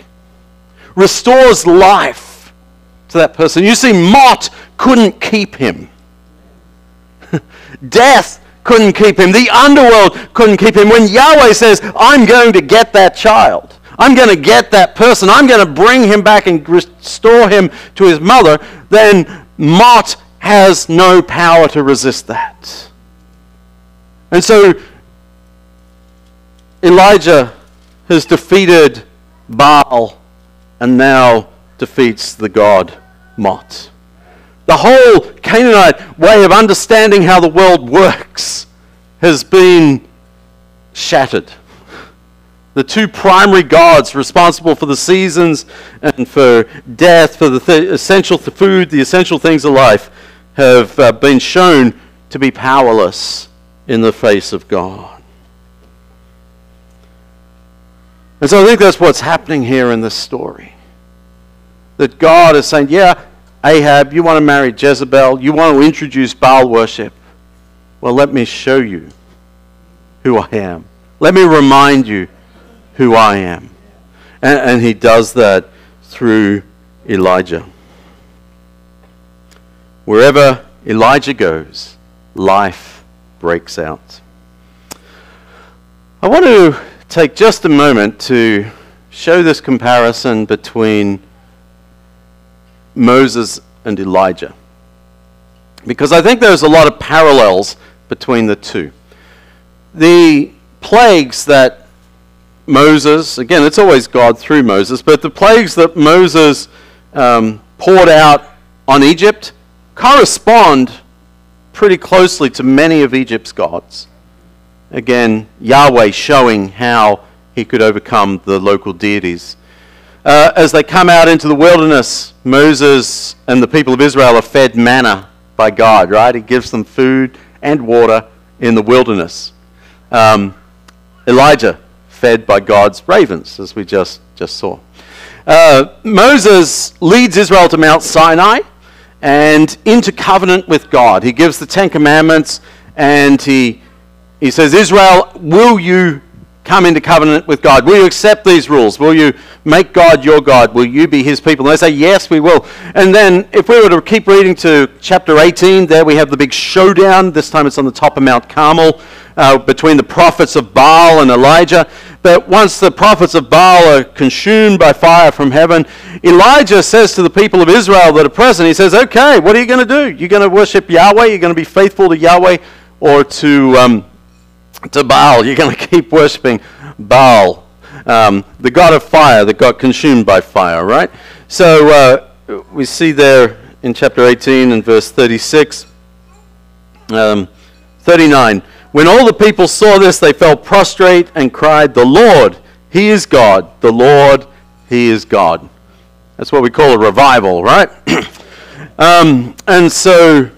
restores life to that person. You see, Mot couldn't keep him. Death couldn't keep him. The underworld couldn't keep him. When Yahweh says, I'm going to get that child, I'm going to get that person, I'm going to bring him back and restore him to his mother, then Mot has no power to resist that. And so Elijah has defeated Baal and now defeats the god Mot. The whole Canaanite way of understanding how the world works has been shattered. The two primary gods responsible for the seasons and for death, for the th- essential th- food, the essential things of life, have uh, been shown to be powerless in the face of God. And so I think that's what's happening here in this story. That God is saying, yeah, Ahab, you want to marry Jezebel, you want to introduce Baal worship. Well, let me show you who I am. Let me remind you who I am. And, and he does that through Elijah. Wherever Elijah goes, life breaks out. I want to take just a moment to show this comparison between Moses and Elijah. Because I think there's a lot of parallels between the two. The plagues that Moses, again, it's always God through Moses, but the plagues that Moses um, poured out on Egypt correspond pretty closely to many of Egypt's gods. Again, Yahweh showing how he could overcome the local deities. Uh, as they come out into the wilderness, Moses and the people of Israel are fed manna by God, right? He gives them food and water in the wilderness. Um, Elijah, fed by God's ravens, as we just, just saw. Uh, Moses leads Israel to Mount Sinai and into covenant with God. He gives the Ten Commandments and he, he says, Israel, will you come into covenant with God? Will you accept these rules? Will you make God your God? Will you be his people? And they say, Yes, we will. And then, if we were to keep reading to chapter 18, there we have the big showdown. This time it's on the top of Mount Carmel uh, between the prophets of Baal and Elijah. But once the prophets of Baal are consumed by fire from heaven, Elijah says to the people of Israel that are present, he says, Okay, what are you going to do? You're going to worship Yahweh? You're going to be faithful to Yahweh or to, um, to Baal? You're going to keep worshiping Baal, um, the god of fire that got consumed by fire, right? So uh, we see there in chapter 18 and verse 36, um, 39. When all the people saw this, they fell prostrate and cried, The Lord, He is God. The Lord, He is God. That's what we call a revival, right? um, and so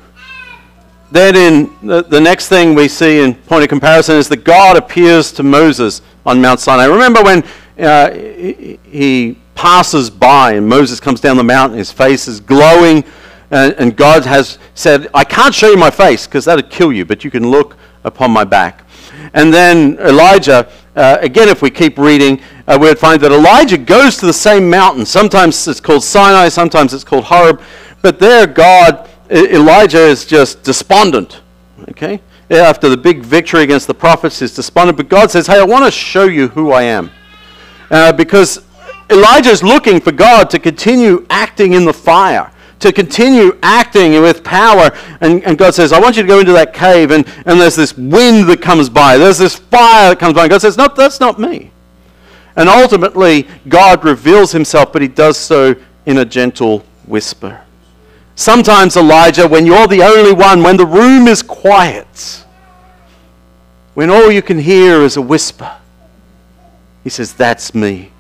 then in the, the next thing we see in point of comparison is that God appears to Moses on Mount Sinai. Remember when uh, he, passes by and Moses comes down the mountain, his face is glowing, and, and God has said, I can't show you my face because that would kill you, but you can look upon my back. And then Elijah, uh, again, if we keep reading, uh, we would find that Elijah goes to the same mountain. Sometimes it's called Sinai, sometimes it's called Horeb. But there, God, Elijah is just despondent. Okay? After the big victory against the prophets, he's despondent. But God says, Hey, I want to show you who I am. Uh, because Elijah is looking for God to continue acting in the fire to continue acting with power. And, and God says, I want you to go into that cave, and, and there's this wind that comes by, there's this fire that comes by. And God says, No, that's not me. And ultimately, God reveals himself, but he does so in a gentle whisper. Sometimes, Elijah, when you're the only one, when the room is quiet, when all you can hear is a whisper, he says, That's me.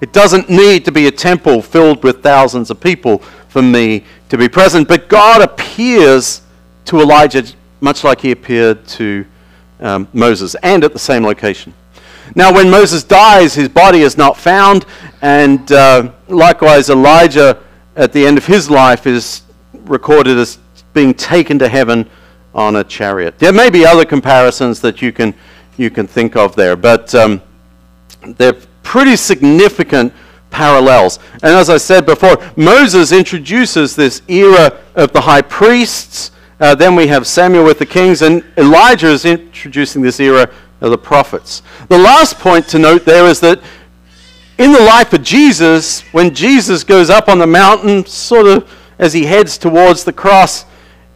It doesn't need to be a temple filled with thousands of people for me to be present. But God appears to Elijah much like he appeared to um, Moses and at the same location. Now, when Moses dies, his body is not found, and uh, likewise, Elijah at the end of his life is recorded as being taken to heaven on a chariot. There may be other comparisons that you can, you can think of there, but um, they're pretty significant parallels. And as I said before, Moses introduces this era of the high priests. Uh, then we have Samuel with the kings, and Elijah is introducing this era of the prophets. The last point to note there is that in the life of Jesus, when Jesus goes up on the mountain, sort of as he heads towards the cross,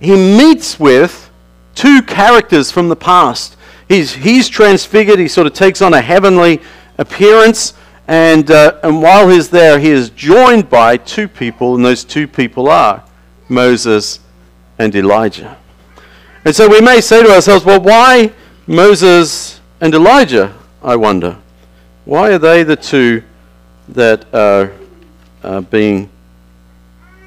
he meets with two characters from the past he's, he's transfigured. He sort of takes on a heavenly appearance. And, uh, and while he's there, he is joined by two people, and those two people are Moses and Elijah. And so we may say to ourselves, well, why Moses and Elijah, I wonder? Why are they the two that are uh, being,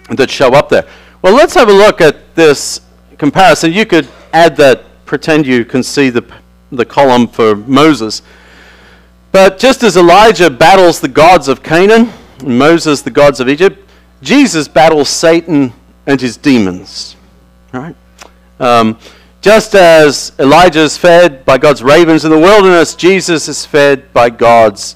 that show up there? Well, let's have a look at this comparison. You could add that, pretend you can see the, the column for Moses. But just as Elijah battles the gods of Canaan, Moses the gods of Egypt, Jesus battles Satan and his demons. Right? Um, just as Elijah is fed by God's ravens in the wilderness, Jesus is fed by God's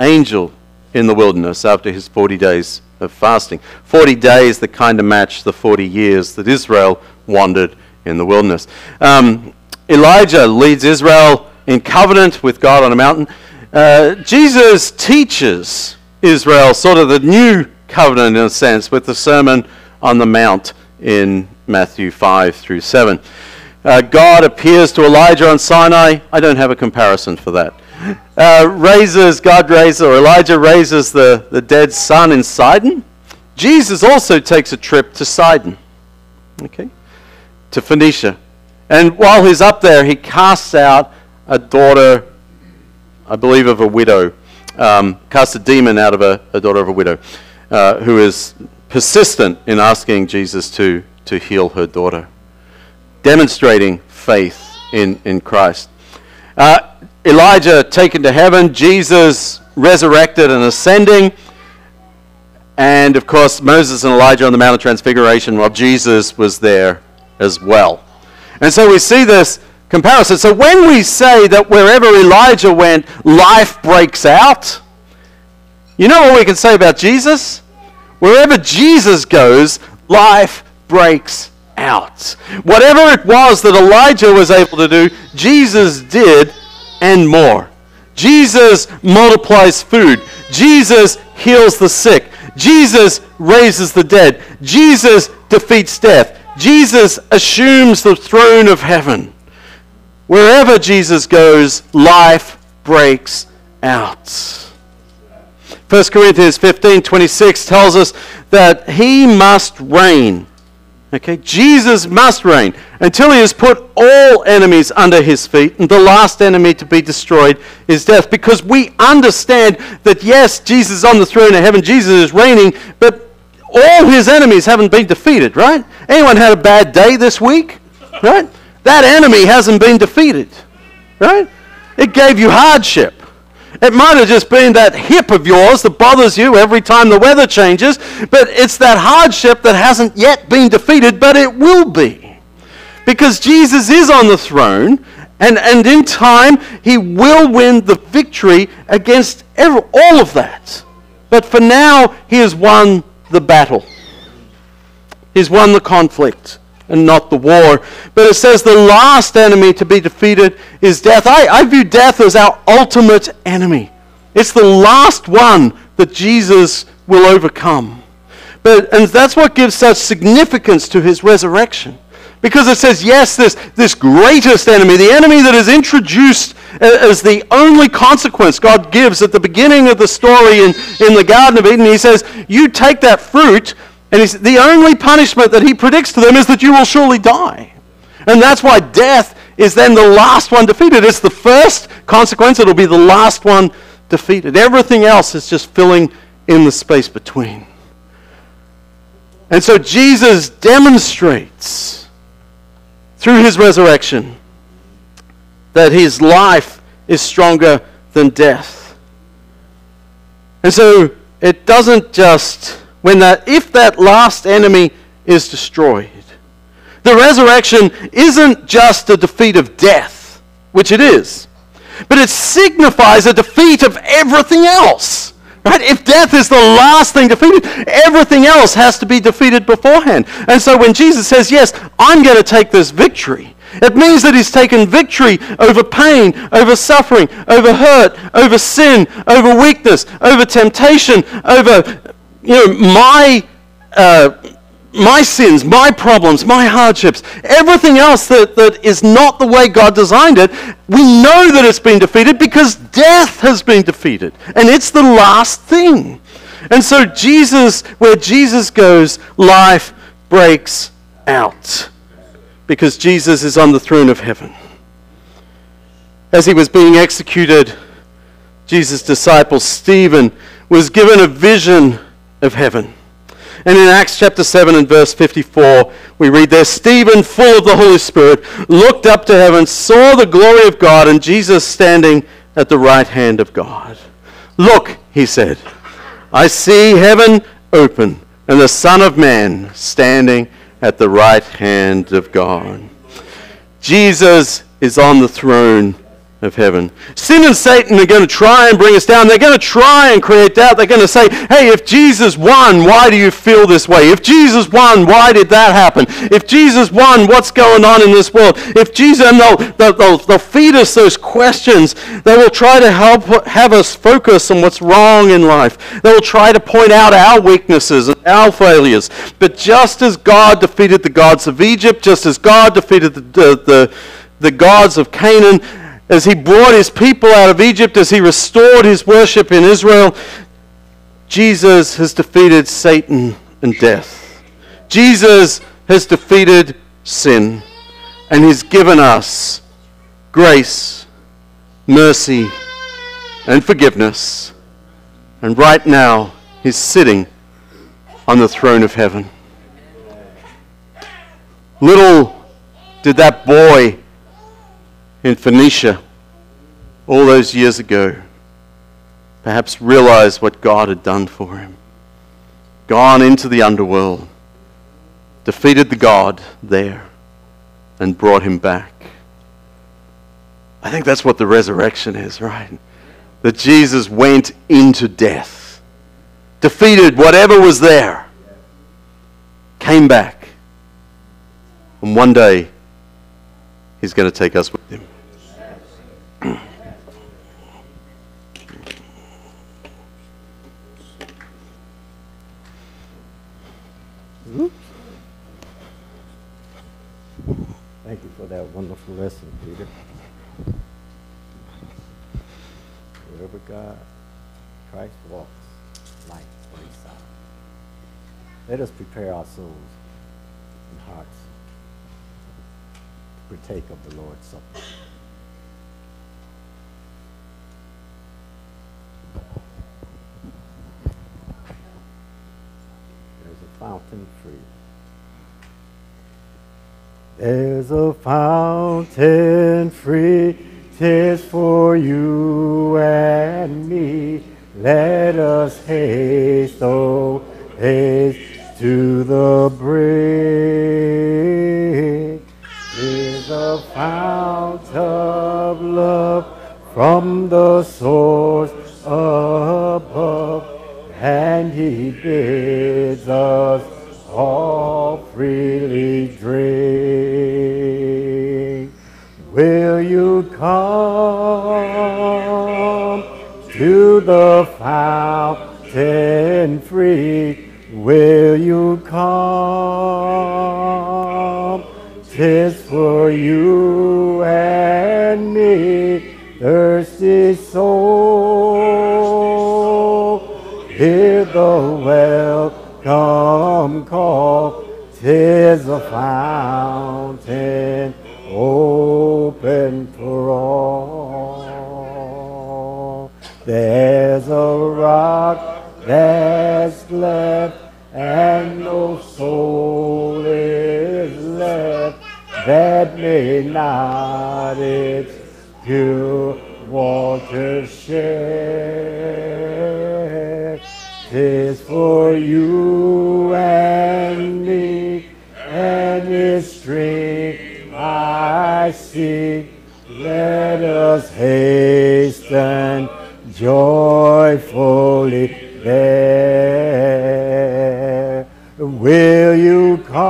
angel in the wilderness after his 40 days of fasting. 40 days that kind of match the 40 years that Israel wandered in the wilderness. Um, Elijah leads Israel in covenant with God on a mountain. Uh, Jesus teaches Israel sort of the new covenant in a sense with the Sermon on the Mount in Matthew 5 through 7. Uh, God appears to Elijah on Sinai. I don't have a comparison for that. Uh, raises, God raises, or Elijah raises the, the dead son in Sidon. Jesus also takes a trip to Sidon, okay, to Phoenicia. And while he's up there, he casts out a daughter, I believe, of a widow, um, casts a demon out of a, a daughter of a widow, uh, who is persistent in asking Jesus to, to heal her daughter demonstrating faith in, in Christ. Uh, Elijah taken to heaven, Jesus resurrected and ascending, and of course, Moses and Elijah on the Mount of Transfiguration while Jesus was there as well. And so we see this comparison. So when we say that wherever Elijah went, life breaks out, you know what we can say about Jesus? Wherever Jesus goes, life breaks out. Whatever it was that Elijah was able to do, Jesus did and more. Jesus multiplies food. Jesus heals the sick. Jesus raises the dead. Jesus defeats death. Jesus assumes the throne of heaven. Wherever Jesus goes, life breaks out. 1 Corinthians 15 26 tells us that he must reign Okay, Jesus must reign until he has put all enemies under his feet, and the last enemy to be destroyed is death. Because we understand that, yes, Jesus is on the throne of heaven, Jesus is reigning, but all his enemies haven't been defeated, right? Anyone had a bad day this week? Right? That enemy hasn't been defeated, right? It gave you hardship. It might have just been that hip of yours that bothers you every time the weather changes, but it's that hardship that hasn't yet been defeated, but it will be. Because Jesus is on the throne, and, and in time, he will win the victory against every, all of that. But for now, he has won the battle. He's won the conflict and not the war. But it says the last enemy to be defeated is death. I, I view death as our ultimate enemy. It's the last one that Jesus will overcome. But, and that's what gives such significance to his resurrection. Because it says, yes, this, this greatest enemy, the enemy that is introduced as the only consequence God gives at the beginning of the story in, in the Garden of Eden, he says, you take that fruit, and the only punishment that he predicts to them is that you will surely die. And that's why death is then the last one defeated. It's the first consequence, it'll be the last one defeated. Everything else is just filling in the space between. And so Jesus demonstrates through his resurrection that his life is stronger than death. And so it doesn't just when that, if that last enemy is destroyed. The resurrection isn't just a defeat of death, which it is, but it signifies a defeat of everything else. Right? If death is the last thing defeated, everything else has to be defeated beforehand. And so when Jesus says, Yes, I'm going to take this victory, it means that he's taken victory over pain, over suffering, over hurt, over sin, over weakness, over temptation, over you know, my, uh, my sins, my problems, my hardships, everything else that, that is not the way God designed it, we know that it's been defeated because death has been defeated. And it's the last thing. And so, Jesus, where Jesus goes, life breaks out because Jesus is on the throne of heaven. As he was being executed, Jesus' disciple Stephen was given a vision of heaven. And in Acts chapter 7 and verse 54, we read there Stephen, full of the Holy Spirit, looked up to heaven, saw the glory of God, and Jesus standing at the right hand of God. Look, he said, I see heaven open and the Son of Man standing at the right hand of God. Jesus is on the throne of heaven. Sin and Satan are going to try and bring us down. They're going to try and create doubt. They're going to say, hey, if Jesus won, why do you feel this way? If Jesus won, why did that happen? If Jesus won, what's going on in this world? If Jesus, and they'll, they'll, they'll, feed us those questions. They will try to help have us focus on what's wrong in life. They will try to point out our weaknesses and our failures. But just as God defeated the gods of Egypt, just as God defeated the, the, the, the gods of Canaan, as he brought his people out of Egypt, as he restored his worship in Israel, Jesus has defeated Satan and death. Jesus has defeated sin and he's given us grace, mercy, and forgiveness. And right now, he's sitting on the throne of heaven. Little did that boy in Phoenicia all those years ago perhaps realized what God had done for him. Gone into the underworld, defeated the God there, and brought him back. I think that's what the resurrection is, right? That Jesus went into death, defeated whatever was there, came back, and one day he's going to take us with him. Thank you for that wonderful lesson, Peter. Wherever God, Christ walks, light breaks out. Let us prepare our souls and hearts to partake of the Lord's Supper. There's a fountain free. There's a fountain free, tis for you and me. Let us haste, oh, haste to the brink. Is a fount of love from the source above, and he bids us all freely drink. Will you come to the fountain free? Will you come? Tis for you and me, thirsty soul. Hear the welcome call. Tis a fountain open for all. There's a rock that's left, and no soul is left that may not its pure water share. Tis for you I seek. Let us hasten joyfully there. Will you come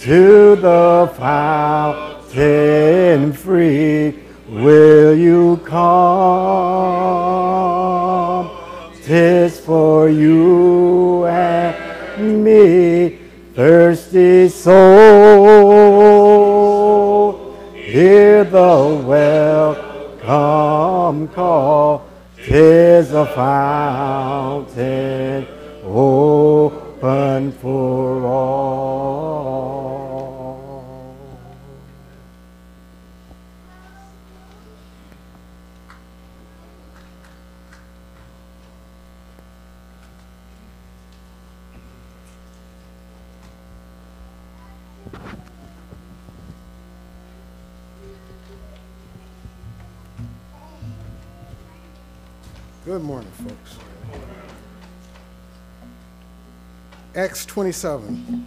to the fountain free? Will you come? Tis for you and thirsty, thirsty soul. Hear the welcome call. Tis a fountain open for all. Acts 27.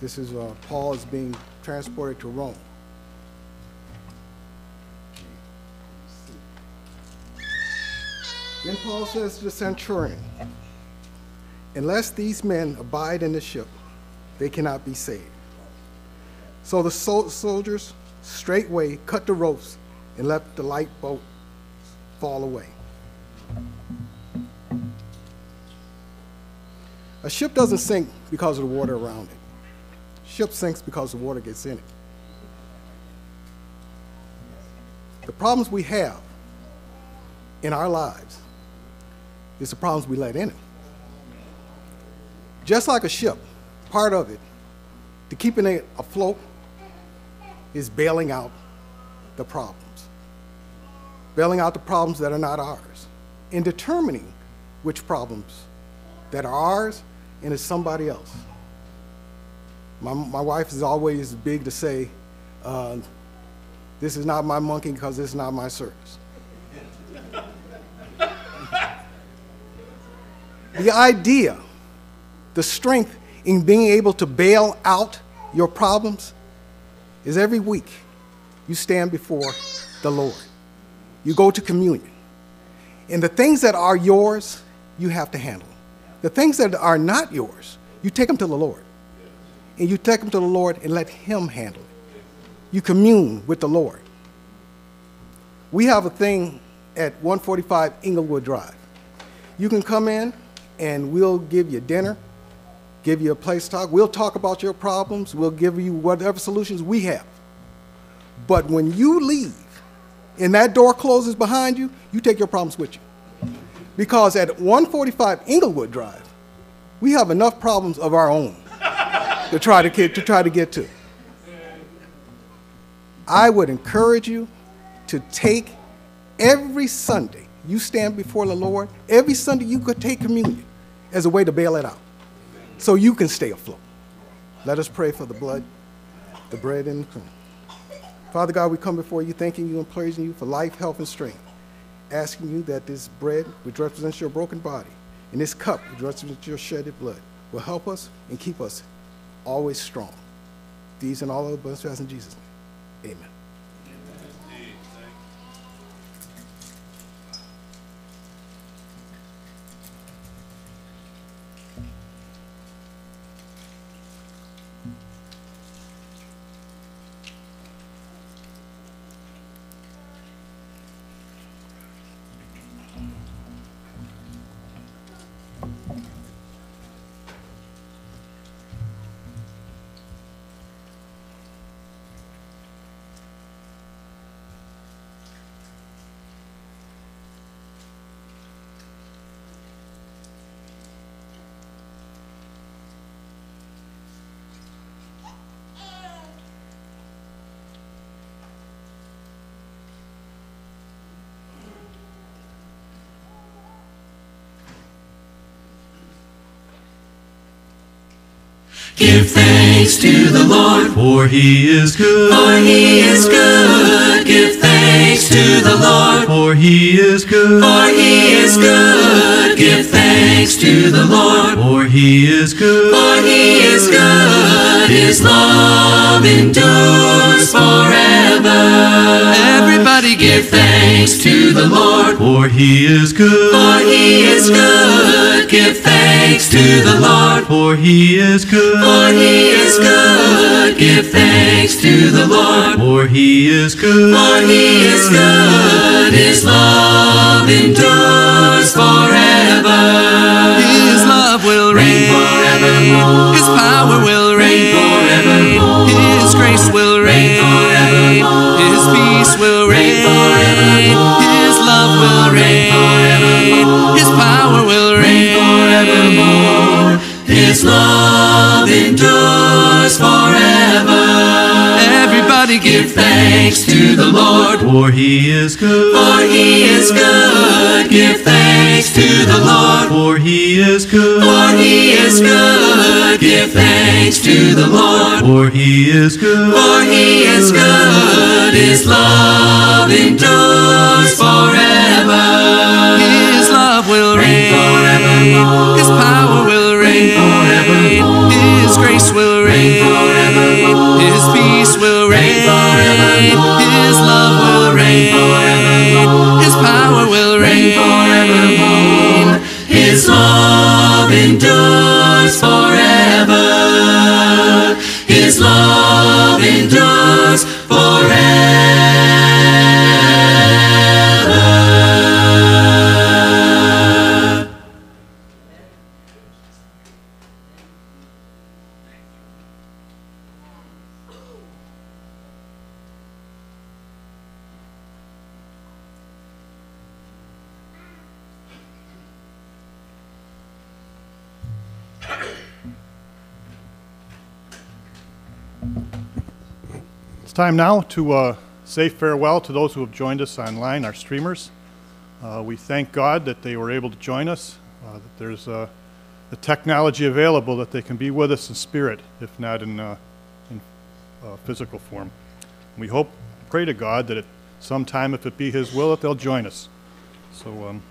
This is uh, Paul is being transported to Rome. Then Paul says to the centurion, Unless these men abide in the ship, they cannot be saved. So the sol- soldiers straightway cut the ropes and let the light boat fall away. A ship doesn't sink because of the water around it. Ship sinks because the water gets in it. The problems we have in our lives is the problems we let in it. Just like a ship, part of it, to keeping it afloat, is bailing out the problems. Bailing out the problems that are not ours, and determining which problems that are ours and it's somebody else. My, my wife is always big to say, uh, this is not my monkey because is not my circus. the idea, the strength in being able to bail out your problems is every week you stand before the Lord. You go to communion. And the things that are yours, you have to handle. The things that are not yours, you take them to the Lord. And you take them to the Lord and let Him handle it. You commune with the Lord. We have a thing at 145 Inglewood Drive. You can come in and we'll give you dinner, give you a place to talk. We'll talk about your problems. We'll give you whatever solutions we have. But when you leave and that door closes behind you, you take your problems with you. Because at 145 Inglewood Drive, we have enough problems of our own to try to get to. Try to, get to. I would encourage you to take every Sunday you stand before the Lord, every Sunday you could take communion as a way to bail it out so you can stay afloat. Let us pray for the blood, the bread, and the cream. Father God, we come before you thanking you and praising you for life, health, and strength, asking you that this bread, which represents your broken body, and this cup, which represents your shedded blood, will help us and keep us always strong. These and all other blessings in Jesus' name. Amen. Give thanks to the Lord, For he is good. for he is good. Give thanks to the Lord, For he is good. for he is good. Give thanks to the Lord, For he is good. for he is good. His love endures forever. Everybody give thanks to the Lord, For he is good. for he is good give thanks to the Lord, for he is good. For he is good. Give thanks to the Lord, for he is good. For he is good. His love endures forever. His love will reign, reign forevermore. His power will reign, reign forevermore. His grace will reign, reign forevermore. His peace will reign, reign forevermore. His love will reign. His power will reign forevermore. His love endures forever. Everybody give thanks to the Lord. For he is good. For he is good. Give thanks to the Lord. For he is good. For he is good. Give thanks to the Lord. For he is good. For he is good. His love endures forever. His love will reign forevermore. His power will reign forevermore. His grace will reign forevermore. His peace will reign forevermore. His love will reign forevermore. His power will reign forevermore. Time now to uh, say farewell to those who have joined us online, our streamers. Uh, we thank God that they were able to join us, uh, that there's uh, the technology available that they can be with us in spirit, if not in, uh, in uh, physical form. We hope, pray to God that at some time, if it be His will, that they'll join us. So um,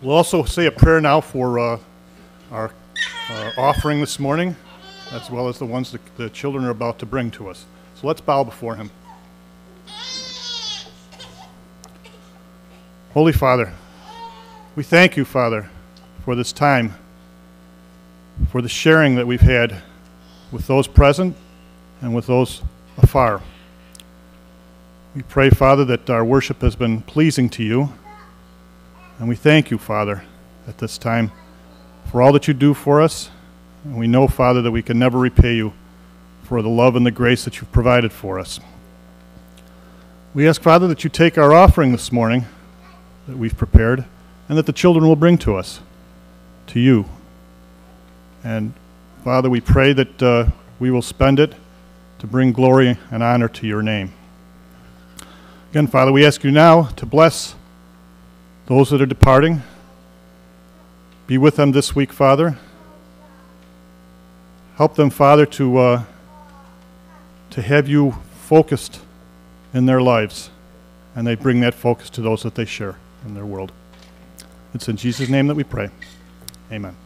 we'll also say a prayer now for our offering this morning, as well as the ones that the children are about to bring to us. So let's bow before Him. Holy Father, we thank you, Father, for this time, for the sharing that we've had with those present and with those afar. We pray, Father, that our worship has been pleasing to you, and we thank you, Father, at this time for all that you do for us. And we know, Father, that we can never repay you for the love and the grace that you've provided for us. We ask, Father, that you take our offering this morning that we've prepared and that the children will bring to us, to you. And, Father, we pray that uh, we will spend it to bring glory and honor to your name. Again, Father, we ask you now to bless those that are departing. Be with them this week, Father. Help them, Father, to, uh, to have you focused in their lives, and they bring that focus to those that they share in their world. It's in Jesus' name that we pray. Amen.